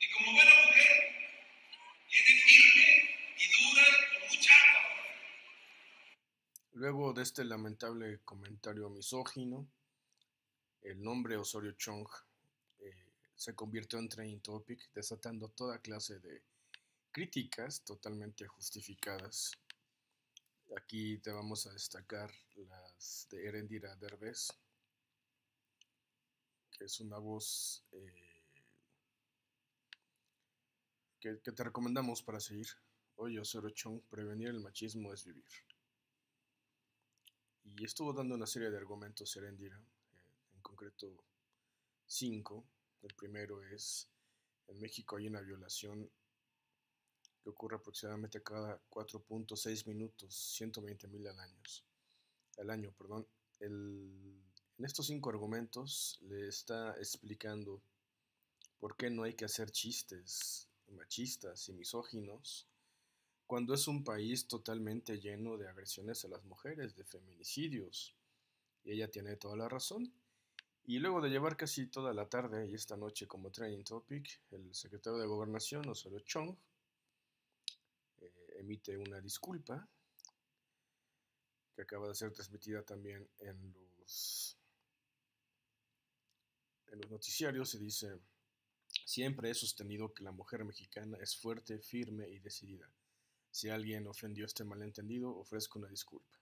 Y como buena mujer, viene firme y dura con mucha. Luego de este lamentable comentario misógino, el nombre Osorio Chong eh, se convirtió en trending topic, desatando toda clase de críticas totalmente justificadas. Aquí te vamos a destacar las de Erendira Derbez, que es una voz eh, que, te recomendamos para seguir. Hoy Osorio Chong, prevenir el machismo es vivir. Y estuvo dando una serie de argumentos Erendira, eh, en concreto cinco. El primero es, en México hay una violación que ocurre aproximadamente cada 4.6 minutos, 120 mil al año. Al año perdón. El- en estos cinco argumentos le está explicando por qué no hay que hacer chistes machistas y misóginos cuando es un país totalmente lleno de agresiones a las mujeres, de feminicidios. Y ella tiene toda la razón. Y luego de llevar casi toda la tarde y esta noche como training topic, el secretario de Gobernación, Osorio Chong, eh, emite una disculpa que acaba de ser transmitida también en los, en los noticiarios y dice, siempre he sostenido que la mujer mexicana es fuerte, firme y decidida. Si alguien ofendió este malentendido, ofrezco una disculpa.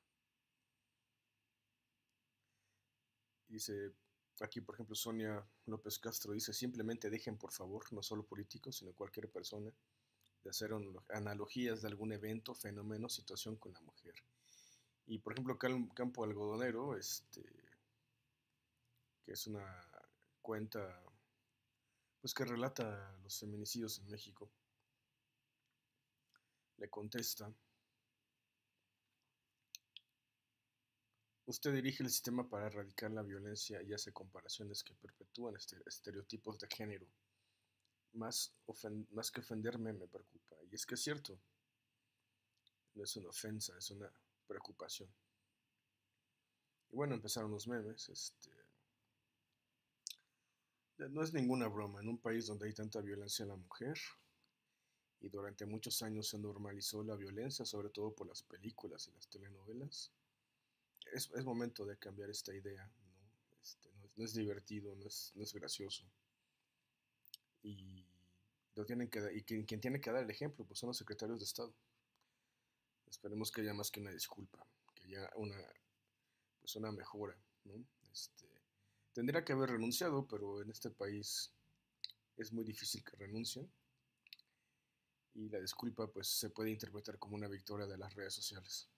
Dice, aquí por ejemplo Sonia López Castro dice, simplemente dejen por favor, no solo políticos, sino cualquier persona, de hacer analo- analogías de algún evento, fenómeno, situación con la mujer. Y por ejemplo Campo Algodonero, este, que es una cuenta pues que relata los feminicidios en México, le contesta, usted dirige el sistema para erradicar la violencia y hace comparaciones que perpetúan este- estereotipos de género. Más, más que ofenderme me preocupa. Y es que es cierto, no es una ofensa, es una preocupación. Y bueno, empezaron los memes. Este, no es ninguna broma, en un país donde hay tanta violencia a la mujer y durante muchos años se normalizó la violencia, sobre todo por las películas y las telenovelas, es, momento de cambiar esta idea, ¿no? Este, no, es, no es divertido, no es, no es gracioso. Y, lo tienen que, y quien, quien tiene que dar el ejemplo pues son los secretarios de Estado. Esperemos que haya más que una disculpa, que haya una, pues una mejora, ¿no? Este, tendría que haber renunciado, pero en este país es muy difícil que renuncien. Y la disculpa pues se puede interpretar como una victoria de las redes sociales.